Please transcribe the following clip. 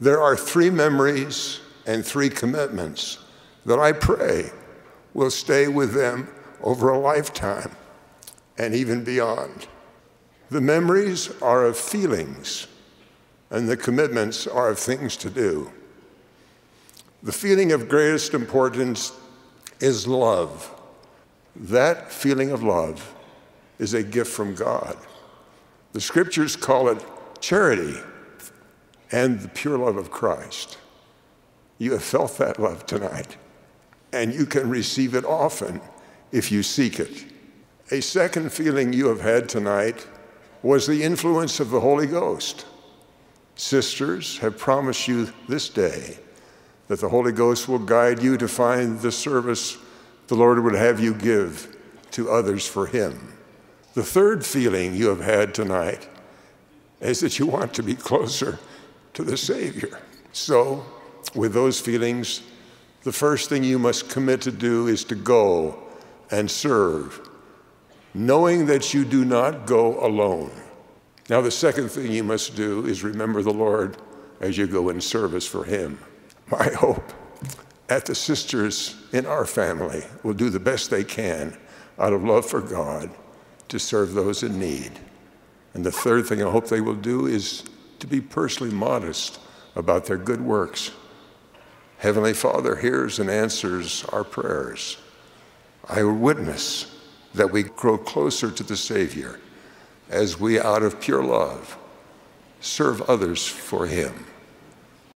There are three memories and three commitments that I pray will stay with them over a lifetime and even beyond. The memories are of feelings, and the commitments are of things to do. The feeling of greatest importance is love. That feeling of love is a gift from God. The scriptures call it charity and the pure love of Christ. You have felt that love tonight, and you can receive it often if you seek it. A second feeling you have had tonight was the influence of the Holy Ghost. Sisters have promised you this day that the Holy Ghost will guide you to find the service the Lord would have you give to others for Him. The third feeling you have had tonight is that you want to be closer to the Savior. So, with those feelings, the first thing you must commit to do is to go and serve, knowing that you do not go alone. Now, the second thing you must do is remember the Lord as you go in service for Him. My hope at the sisters in our family will do the best they can out of love for God to serve those in need. And the third thing I hope they will do is to be personally modest about their good works. Heavenly Father hears and answers our prayers. I witness that we grow closer to the Savior as we, out of pure love, serve others for Him.